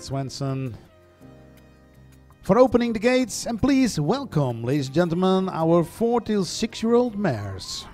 Swenson for opening the gates and please welcome, ladies and gentlemen, our 46 year old mares.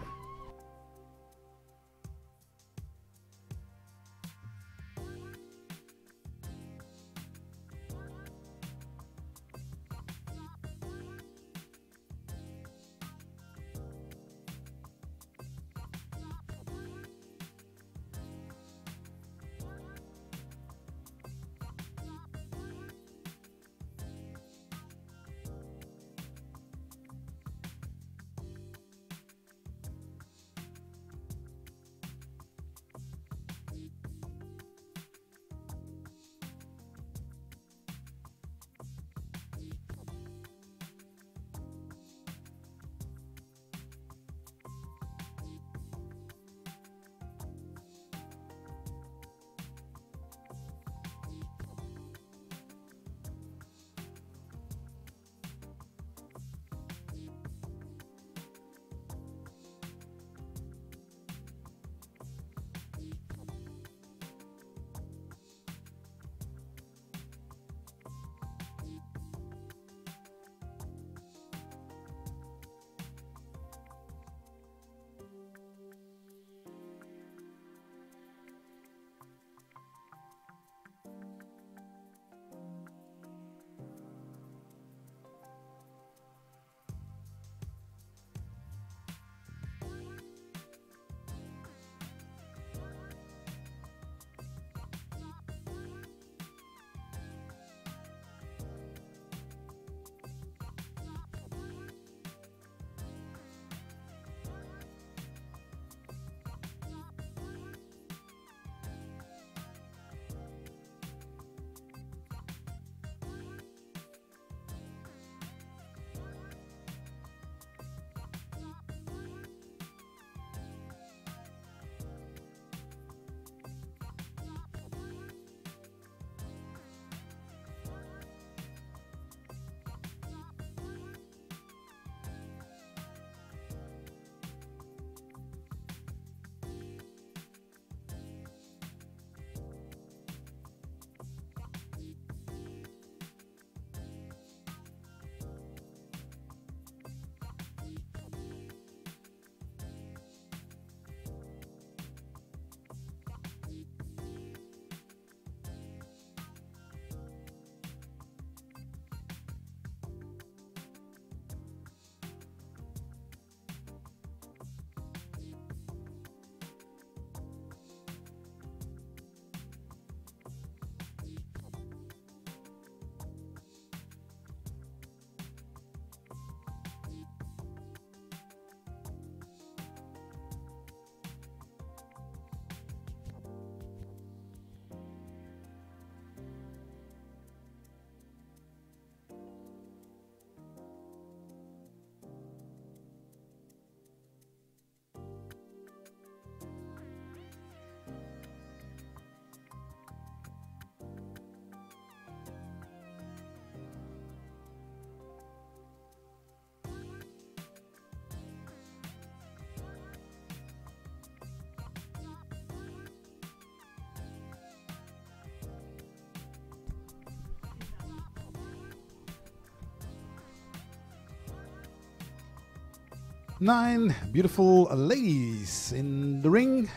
Nine beautiful ladies in the ring.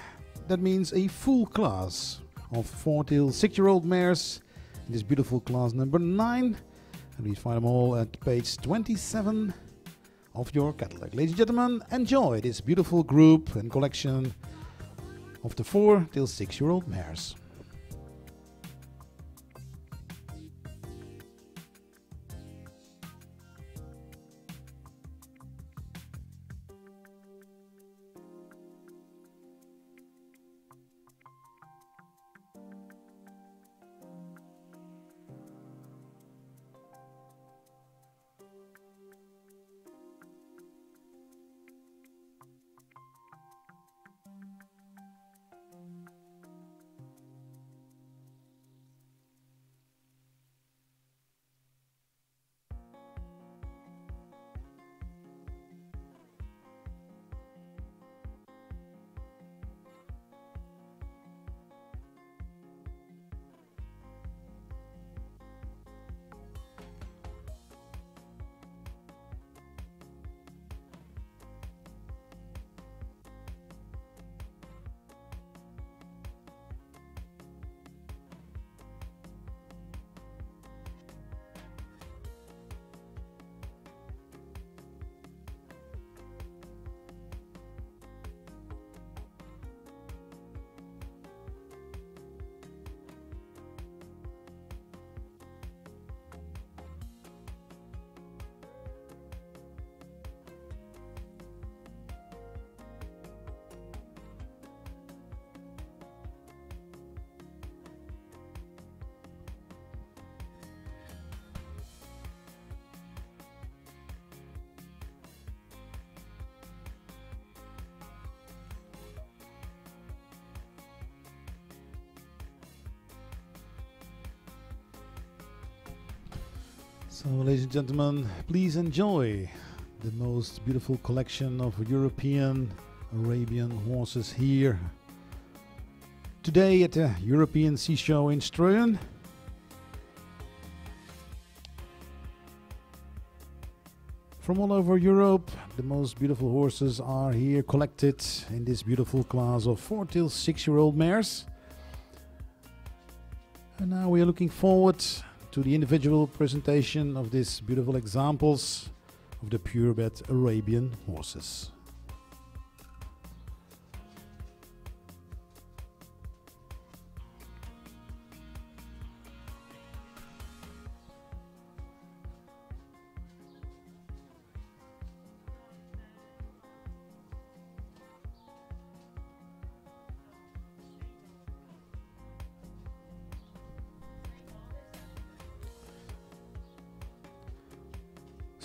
That means a full class of 4 till 6 year old mares in this beautiful class number 9. And we find them all at page 27 of your catalog. Ladies and gentlemen, enjoy this beautiful group and collection of the 4 till 6 year old mares. So, ladies and gentlemen, please enjoy the most beautiful collection of European Arabian horses here today at the European C-Show in Strohen. From all over Europe, the most beautiful horses are here collected in this beautiful class of 4 till 6 year old mares. And now we are looking forward to the individual presentation of these beautiful examples of the purebred Arabian horses.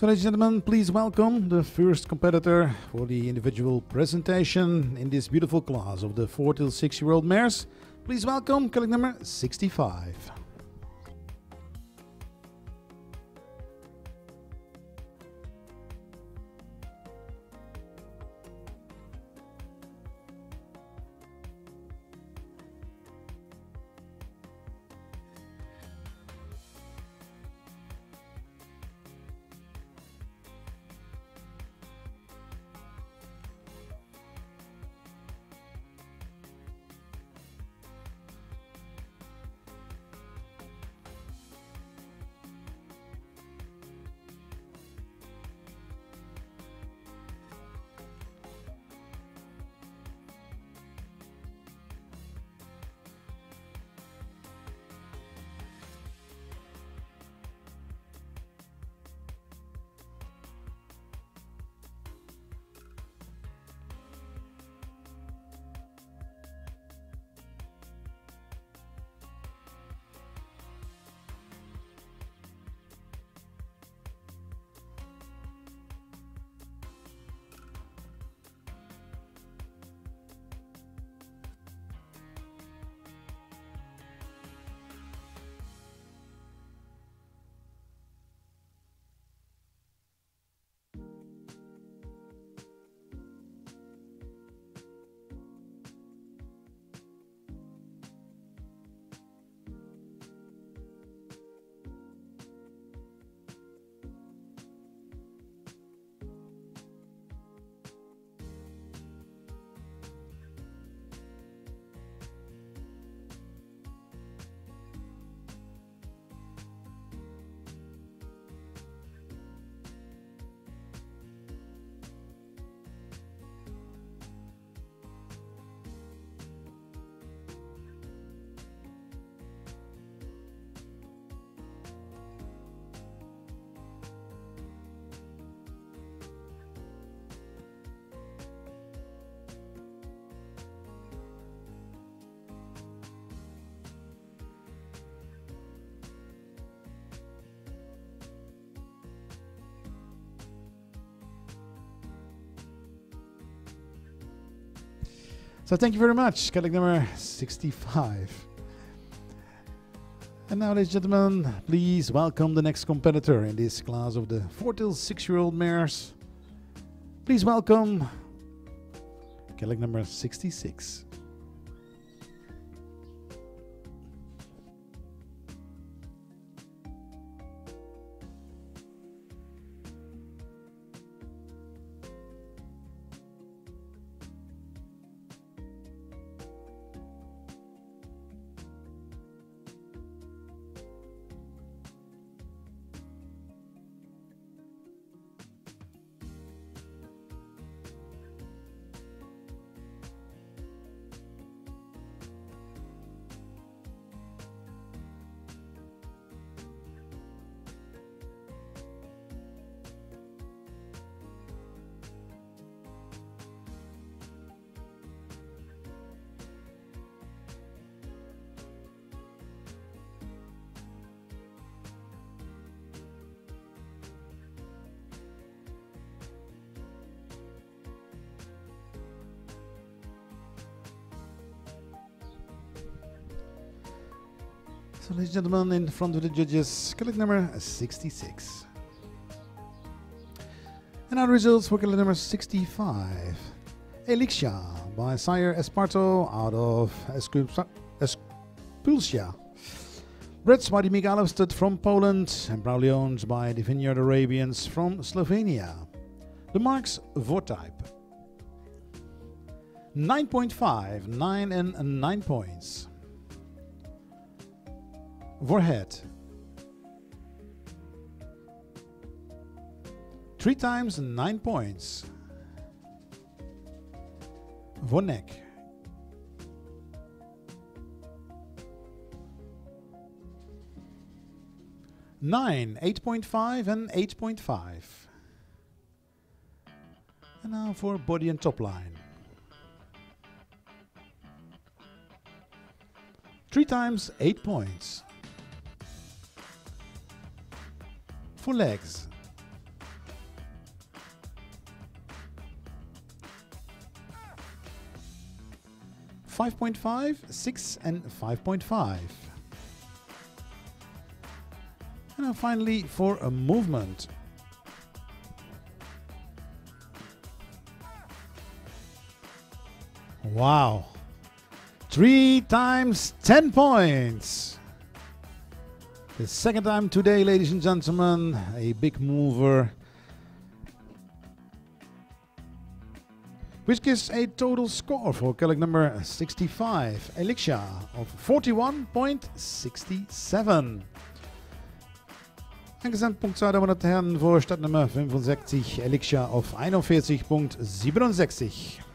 Ladies and gentlemen, please welcome the first competitor for the individual presentation in this beautiful class of the 4 till 6 year old mares. Please welcome colleague number 65. So thank you very much, colleague number 65. And now, ladies and gentlemen, please welcome the next competitor in this class of the 4 till 6 year old mares. Please welcome colleague number 66. So, ladies and gentlemen, in front of the judges, colleague number 66. And our results for colleague number 65. Elixia by Sire Esparto out of Espulsia. Bred by Michałów from Poland and proudly owned by the Vineyard Arabians from Slovenia. The marks Vortype. 9.5, 9 and 9 points. Voorhead. Three times 9 points. Voornek. Nine, 8.5 and 8.5. And now for body and top line. Three times eight points. For legs. Five point five, six, and five point five. And now finally for a movement. Wow. Three times 10 points. The second time today, ladies and gentlemen, a big mover. Which gives a total score for colleague number 65, Elixia, of 41.67. Ein Gesamtpunktzahl, meine Damen und Herren, für Stadtnummer 65, Elixia auf 41.67.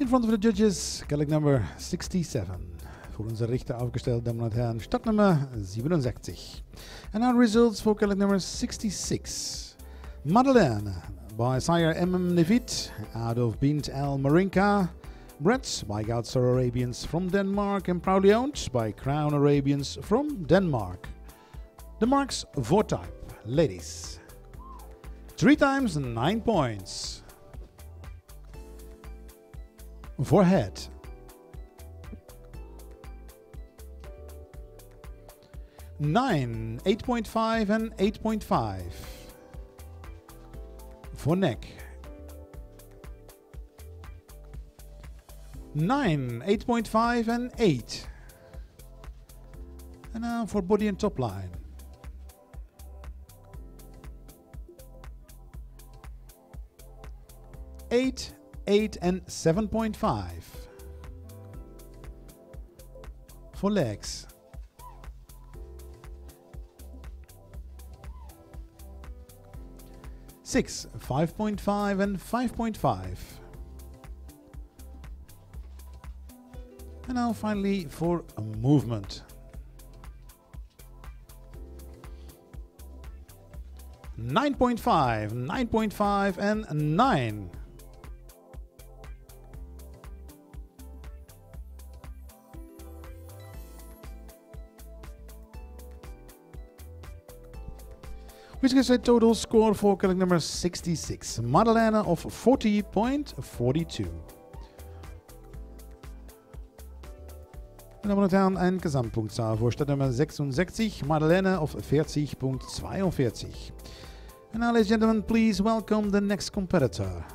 In front of the judges, number 67. Voor onze Richter aufgestellt, Damen und Herren, Startnummer 67. And our results for number 66. Madeleine by Sire M. Nevit out of Bint El Marinka. Bred by Goudstar Arabians from Denmark and proudly owned by Crown Arabians from Denmark. The marks Vortype, ladies. Three times nine points. Voorhead. Nine, 8.5 and 8.5. For neck. Nine, 8.5 and 8. And now for body and top line. Eight, 8 and 7.5. For legs. Six, 5.5 and 5.5. And now finally for a movement. Nine point five, nine point five, and nine. Which gives a total score for colleague number 66, Madalena of 40.42. Meine Damen und Herren, ein Gesamtpunktzahl für Stadtnummer 66, Madalena of 40.42. And now, ladies and gentlemen, please welcome the next competitor.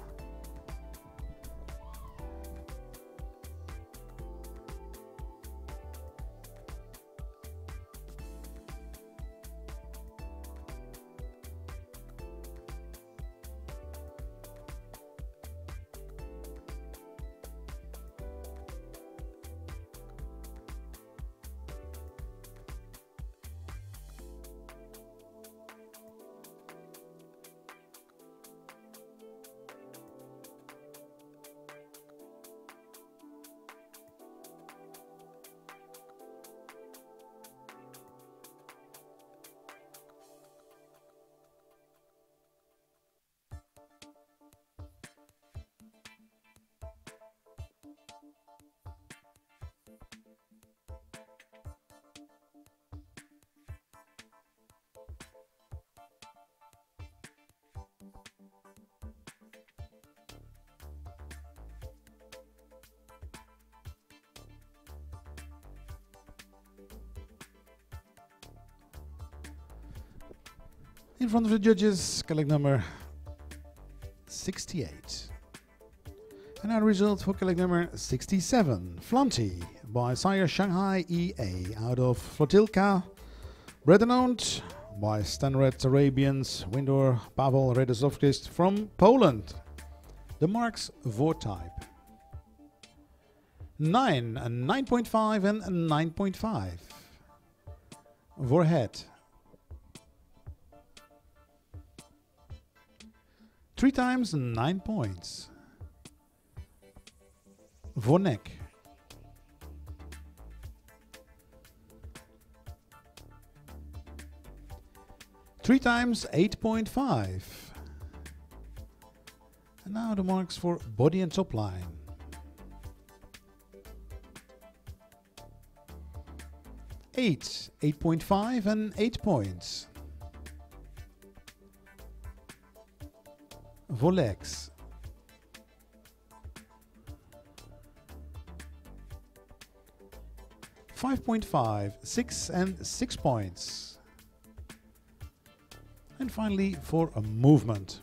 In front of the judges, colleague number 68. And our result for colleague number 67, Flanty by Sire Shanghai EA out of Flotilka. Bred and owned by Stanred Arabians, Windor Pavel Redosovkist from Poland. The marks Vortype. 9, 9.5 and 9.5. Vorhead. Three times nine points. Vornek. Three times 8.5. And now the marks for body and top line. 8, 8.5 and 8 points. Volex. Five point five, six and six points. And finally for a movement.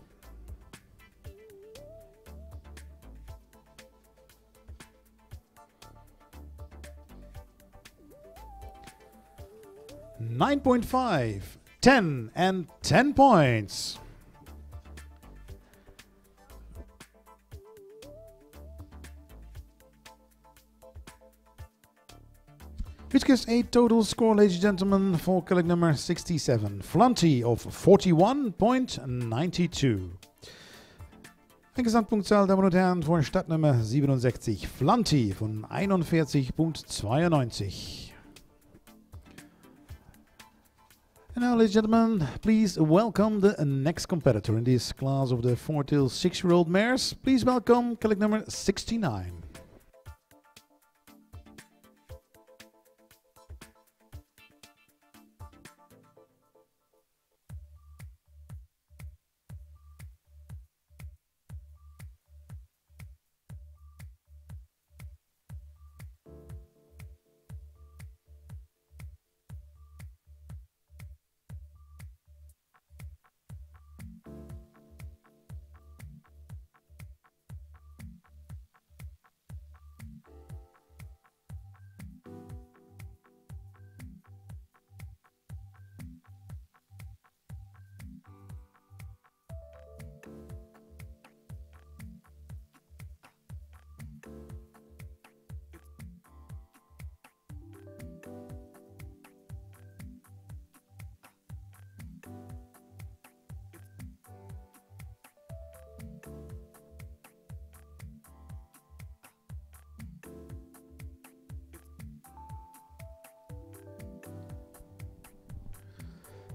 Nine point five, ten and ten points. Which gives a total score, ladies and gentlemen, for colleague number 67. Flanty of 41.92. Ein Gesamtpunktzahl, Damen und Herren, von Stadtnummer 67. Flanty von 41.92. And now, ladies and gentlemen, please welcome the next competitor in this class of the 4 till 6 year old mares. Please welcome colleague number 69.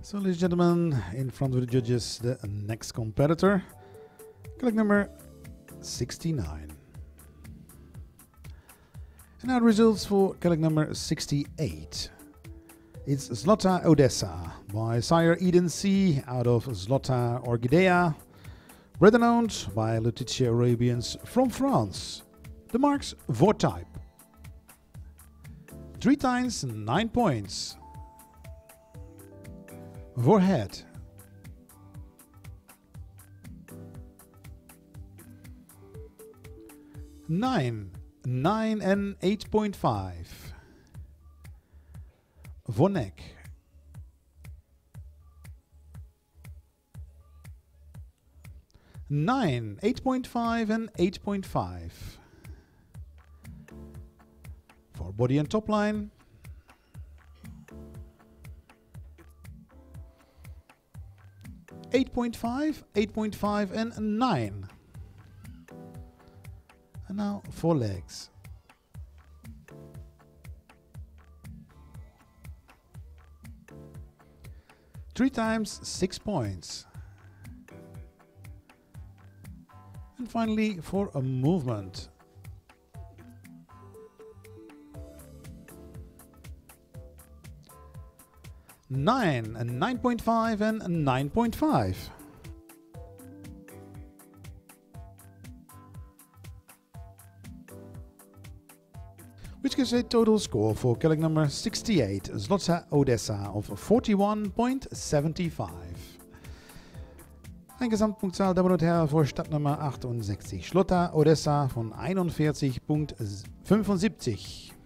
So, ladies and gentlemen, in front of the judges, the next competitor, colleague number 69. And now results for colleague number 68. It's Zlota Odessa by Sire Eden C out of Zlota Orchidea, bred and owned by Letitia Arabians from France. The marks Vortype. Three times nine points. Voorhead. Nine, nine and eight point five. Vonek. Nine, eight point five and eight point five. For body and top line. 8.5, 8.5 and 9. And now four legs. Three times six points. And finally for a movement. 9, and 9.5 and 9.5. Which gives a total score for colleague number 68, Zlotsa Odessa, of 41.75. Ein Gesamtpunktzahl, Damen und vor Stadtnummer 68. Schlotter Odessa von 41.75.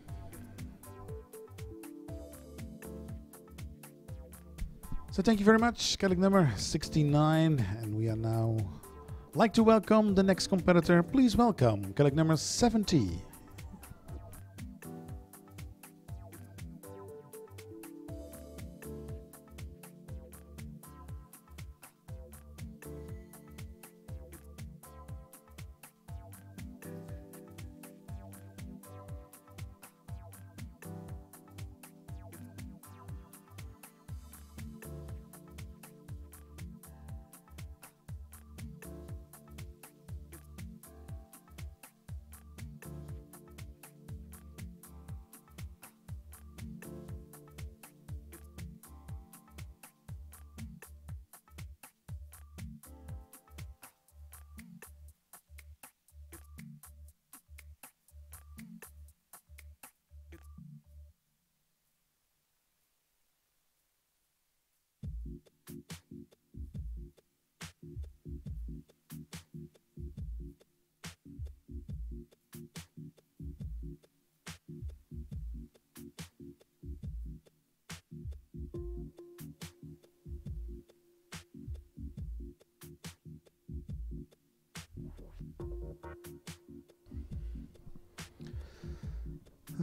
So thank you very much, Gaelic number 69, and we are now like to welcome the next competitor. Please welcome Gaelic number 70.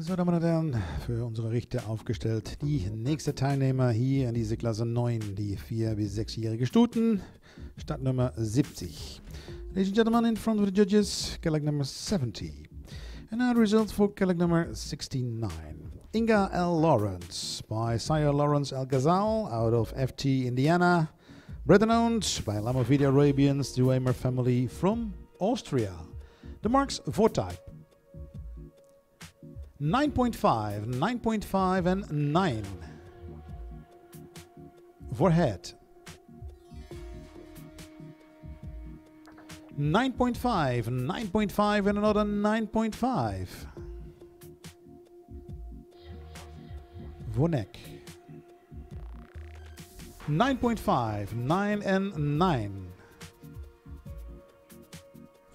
So, Damen und Herren, für unsere Richter aufgestellt die nächste Teilnehmer hier in diese Klasse 9, die 4- bis 6-jährige Stuten, Startnummer 70. Ladies and gentlemen, in front of the judges, Kellogg number 70. And now the results for Kellogg number 69. Inga L. Lawrence by Sire Lawrence Al Ghazal out of FT, Indiana. Bred owned by Lamovidia Arabians, the Weimer family from Austria. The marks for type 9.5, 9.5 and 9 for head. 9.5, 9.5 and another 9.5 for neck. 9.5, 9 and 9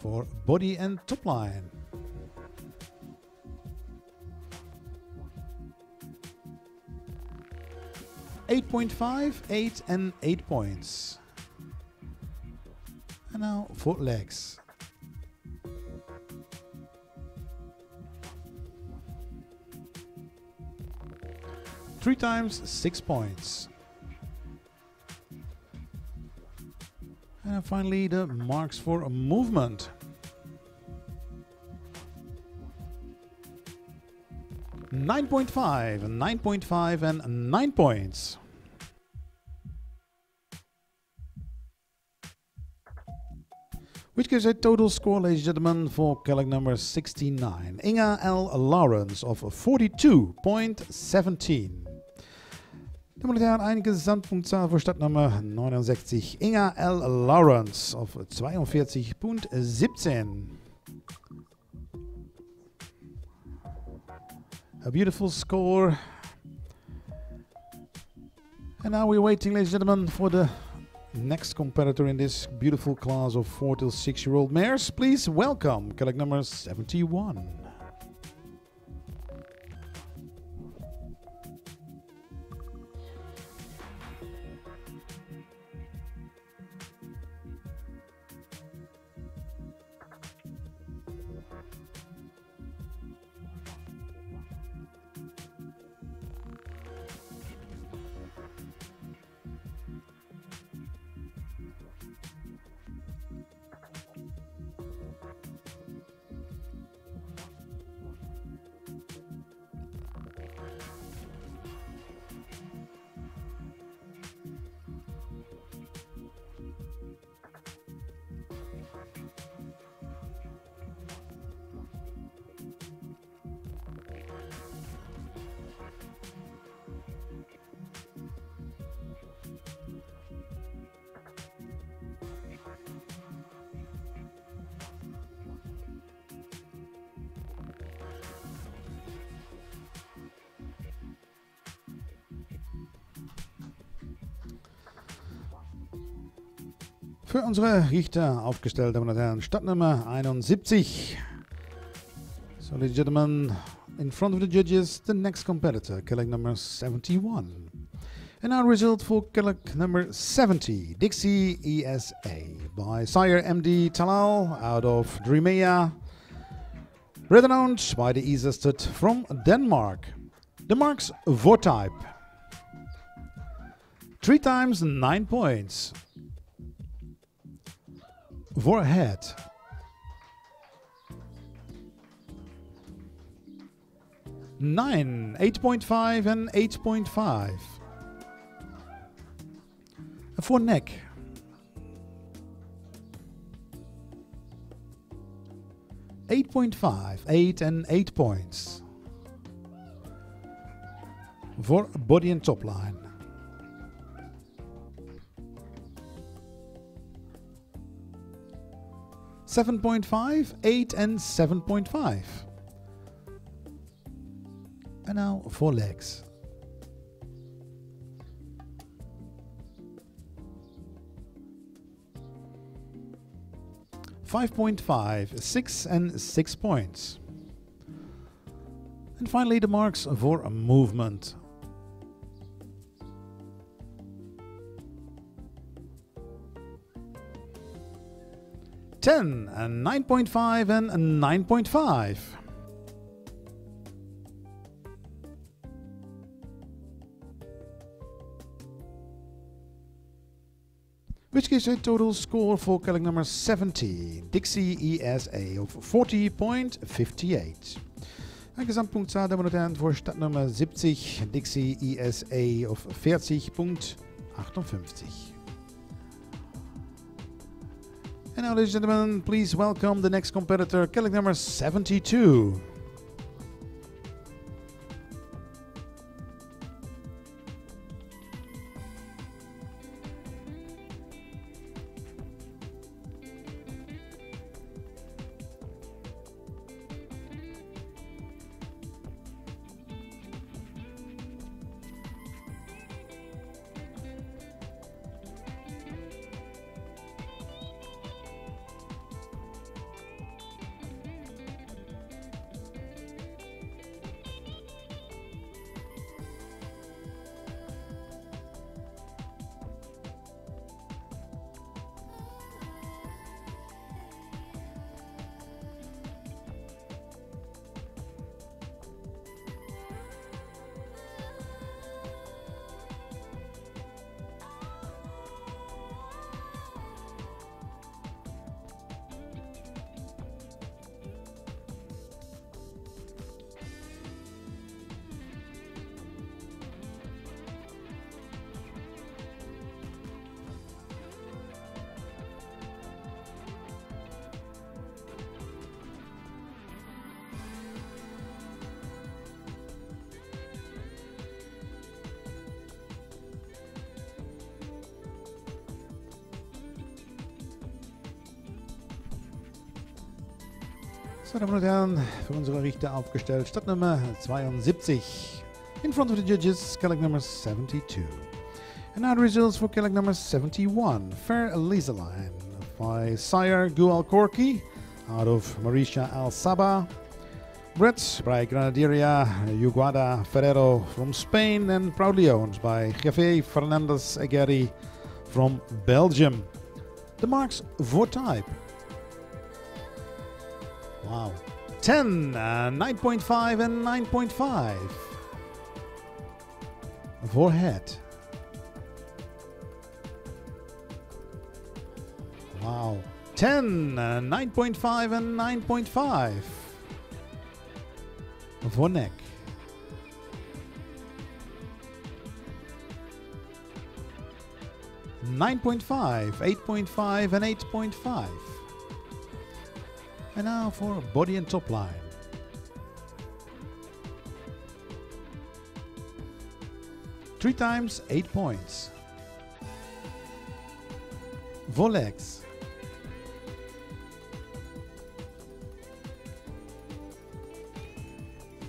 for body and top line. 8.5, 8 and 8 points. And now foot legs. Three times six points. And finally the marks for a movement. Nine point five, nine point five, and nine points. Which gives a total score, ladies and gentlemen, for Kellogg number 69. Inga L. Lawrence of 42.17. Damen und Herren, eine Gesamtpunktzahl für Stadtnummer 69. Inga L. Lawrence auf 42.17. A beautiful score. And now we're waiting, ladies and gentlemen, for the next competitor in this beautiful class of 4 to 6 year old mares. Please welcome collect number 71. Für unsere Richter aufgestellt, Damen und Herren, Startnummer 71. So, ladies and gentlemen, in front of the judges, the next competitor, Kellogg number 71. And our result for Kellogg number 70, Dixie ESA, by Sire MD Talal out of Drimea. Written owned by the Isested from Denmark. The marks Vortype. Three times nine points. For head. Nine, 8.5 and 8.5. For neck. Eight point five, eight and eight points. For body and top line. 7.5, 8 and 7.5. And now four legs. Five point five, six and six points. And finally the marks for movement. 10 and 9.5 and 9.5. Which gives a total score for Kellogg number 70, Dixie ESA, of 40.58. Een Gesamtpunktzahl, damen und Herren, voor startnummer 70, Dixie ESA, of 40.58. And now, ladies and gentlemen, please welcome the next competitor, Kellogg number 72. So, Damen und Herren, für unsere Richter aufgestellt, Startnummer 72. In front of the judges, Kellogg number 72. And now results for Kellogg number 71, Fair Lisaline, by Sire Gual Corky, out of Mauricia Al Saba. Brett by Ganaderia Yeguada Ferrero from Spain, and proudly owned by Javier Fernandez Aguirre from Belgium. The marks for type Wow. 10, uh, 9.5 and 9.5. Forehead. Wow. 10, uh, 9.5 and 9.5. For neck. Nine point five, eight point five, and eight point five. And now for body and top line. Three times eight points. Volex.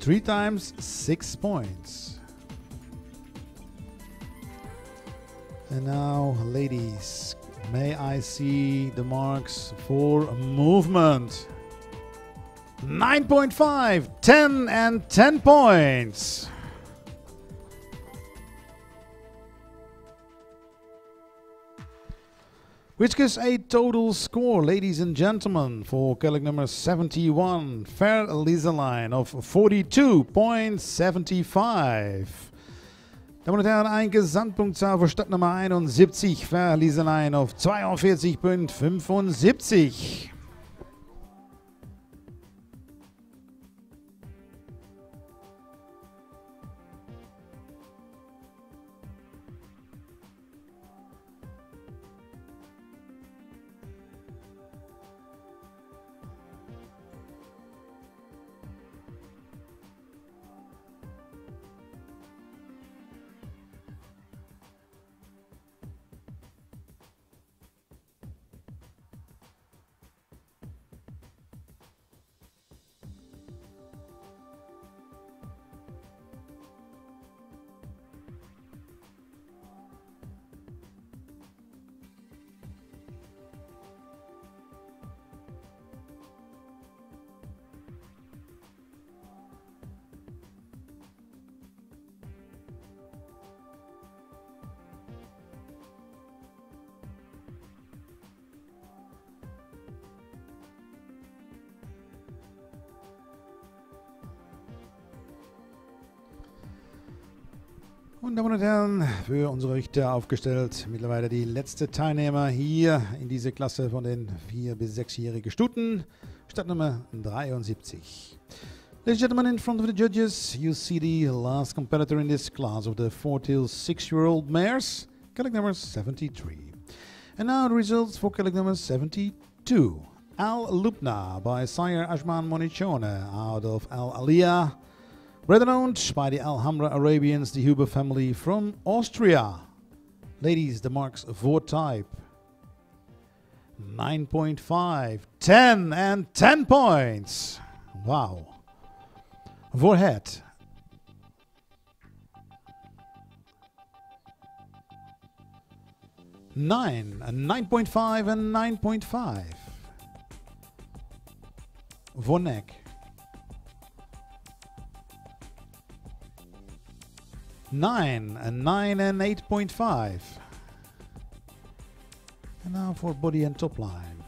Three times six points. And now, ladies, May I see the marks for movement? 9.5, 10 and 10 points. Which gives a total score, ladies and gentlemen, for Kelleg number 71, Fair Lisa Line of 42.75. Damen und Herren, ein Gesamtpunktzahl für Stadtnummer 71, Fair Liseline auf 42.75. Und Damen und Herren, für unsere Richter aufgestellt, mittlerweile die letzte Teilnehmer hier in diese Klasse von den 4- bis 6-jährigen Stuten, Startnummer 73. Ladies and gentlemen, in front of the judges, you see the last competitor in this class of the 4 till 6 year old mares, Kelleg number 73. And now the results for Kelleg number 72. Al Lupna by sire Ashman Monicione out of Al Aliyah. Bred owned by the Alhambra Arabians, the Huber family from Austria. Ladies, the marks for type. 9.5, 10 and 10 points. Wow. For head. Nine, and 9.5 and 9.5. For neck. 9 and 9 and 8.5 and now for body and top line.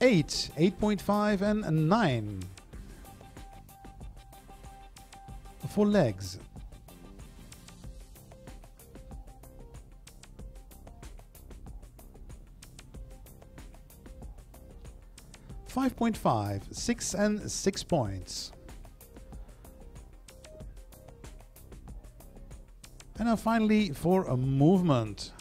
8 8.5 and 9 for legs 5.5, 6 and 6 points. And now finally for a movement.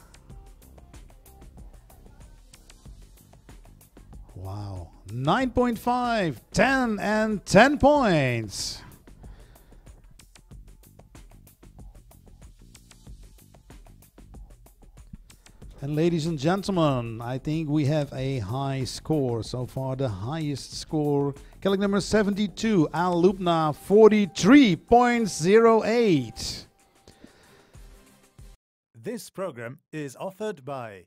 Wow, 9.5, 10 and 10 points. And ladies and gentlemen, I think we have a high score so far. The highest score, Kelleg number 72, Al Lubna 43.08. This program is offered by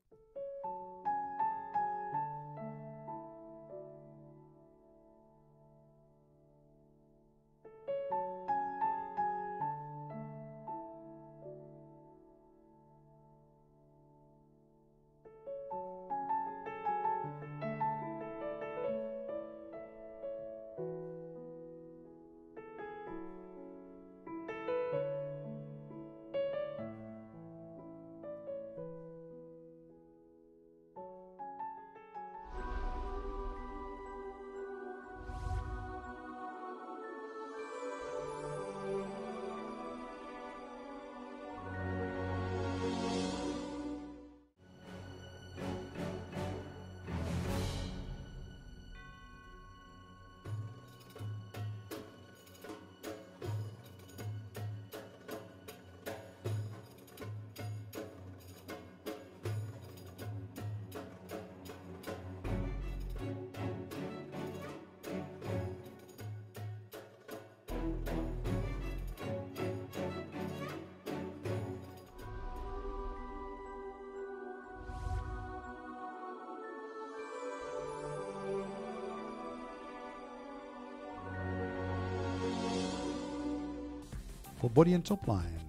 for body and top line.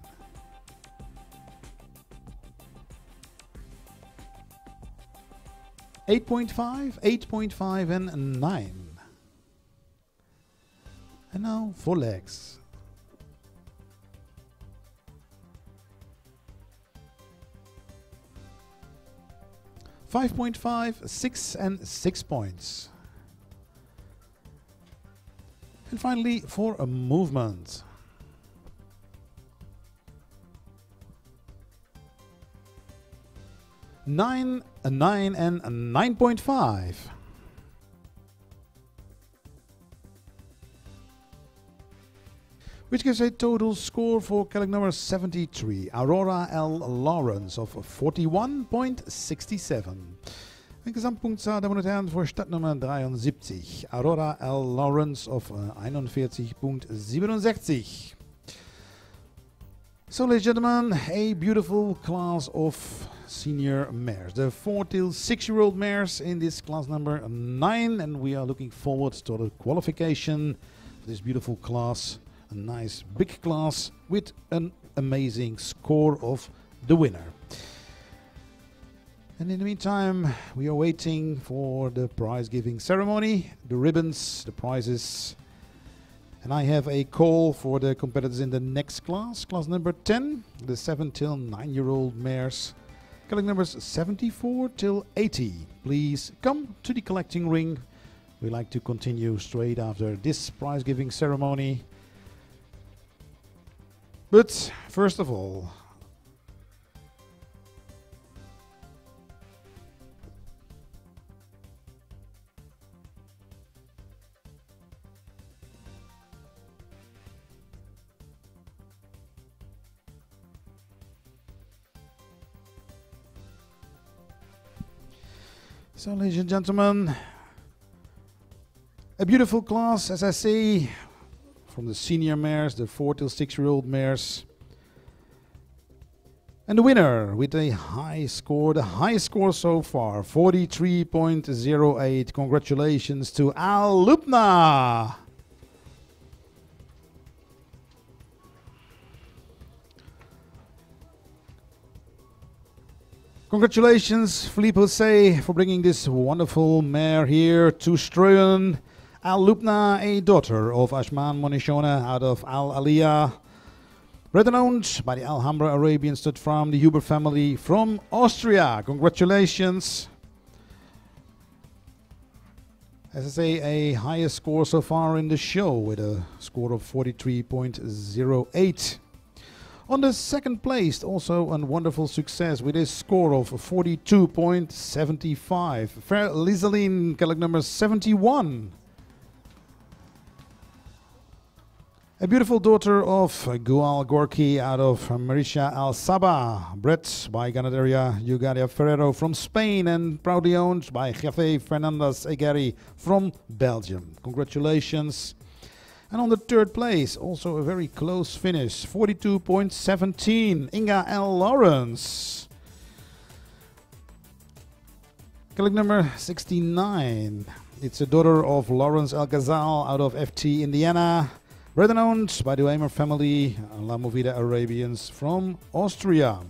Eight point five, eight point five, and nine. And now four legs. Five point five, six, and six points. And finally, for a movement. Nine, a nine, and nine point five. Which gives a total score for colleague number 73, Aurora L. Lawrence of 41.67. Een Gesamtpunktzahl, damen und Herren, für Stadtnummer 73, Aurora L. Lawrence of uh, 41.67. So, ladies and gentlemen, a beautiful class of senior mares. The four till six year old mares in this class number 9, and we are looking forward to the qualification of this beautiful class. A nice big class with an amazing score of the winner. And in the meantime, we are waiting for the prize giving ceremony, the ribbons, the prizes. And I have a call for the competitors in the next class, class number 10, the 7 till 9 year old mares. Collecting numbers 74 till 80. Please come to the collecting ring. We like to continue straight after this prize giving ceremony. But first of all, So, ladies and gentlemen, a beautiful class, as I say, from the senior mares, the 4 till 6 year old mares. And the winner with a high score, the highest score so far, 43.08. Congratulations to Al Lubna. Congratulations, Philippe Jose, for bringing this wonderful mare here to Strohen. Al Lubna, a daughter of Ashman Monishona out of Al Aliyah. Bred owned by the Alhambra Arabian Stud Farm, the Huber family from Austria. Congratulations. As I say, a highest score so far in the show with a score of 43.08. On the second place, also a wonderful success with a score of 42.75. Fair Lizaline, colleague number 71. A beautiful daughter of Gual Gorky out of Marisha Al Saba, bred by Ganaderia Yugaria Ferrero from Spain and proudly owned by Jefe Fernandez Egeri from Belgium. Congratulations. And on the third place, also a very close finish, 42.17, Inga L. Lawrence. Colleague number 69. It's a daughter of Lawrence El Ghazal out of FT Indiana. And owned by the Weimer family, La Movida Arabians from Austria.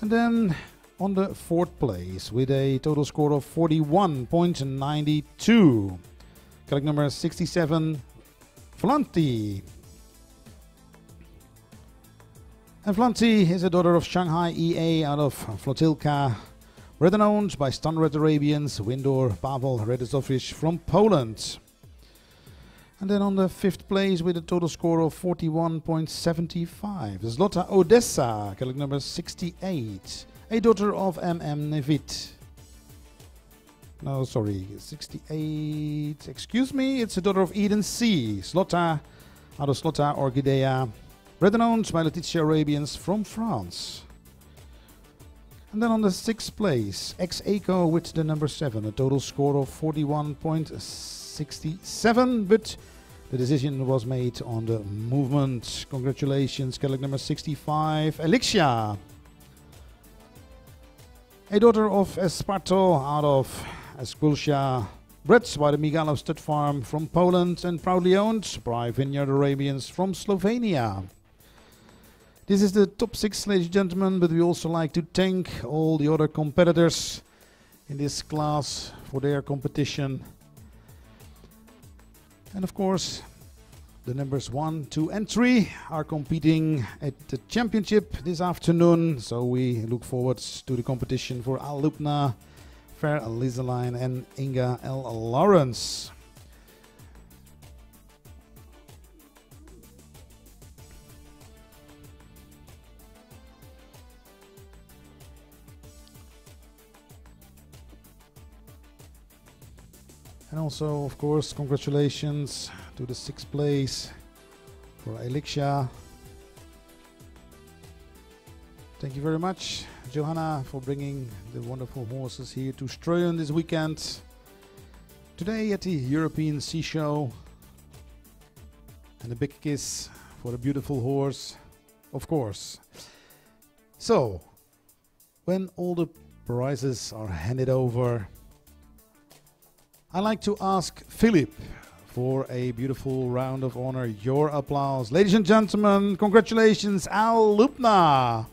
And then on the fourth place with a total score of 41.92. Colleague number 67, Flanti. And Flanti is a daughter of Shanghai EA out of Flotilka. Bred and owned by Red Arabians, Windor Pavel Redesovich from Poland. And then on the fifth place with a total score of 41.75, Zlota Odessa, colleague number 68, a daughter of MM Nevit. No, sorry, 68. Excuse me, it's a daughter of Eden C. Slota, out of Zlota Orchidea. Bred and by Letitia Arabians from France. And then on the sixth place, ex Eco with the number 7, a total score of 41.67. But the decision was made on the movement. Congratulations, colleague number 65, Elixia. A daughter of Esparto out of Esculcia, Bred by the Michałów Stud Farm from Poland and proudly owned by Vineyard Arabians from Slovenia. This is the top six, ladies and gentlemen, but we also like to thank all the other competitors in this class for their competition. And of course, the numbers one, two, and three are competing at the championship this afternoon. So we look forward to the competition for Al Fair Lizaline, and Inga L. Lawrence. And also, of course, congratulations to the sixth place for Elixia. Thank you very much, Johanna, for bringing the wonderful horses here to Strohen this weekend. Today at the European C-Show. And a big kiss for the beautiful horse, of course. So, when all the prizes are handed over, I'd like to ask Philip for a beautiful round of honor. Your applause. Ladies and gentlemen, congratulations, Al Lubna.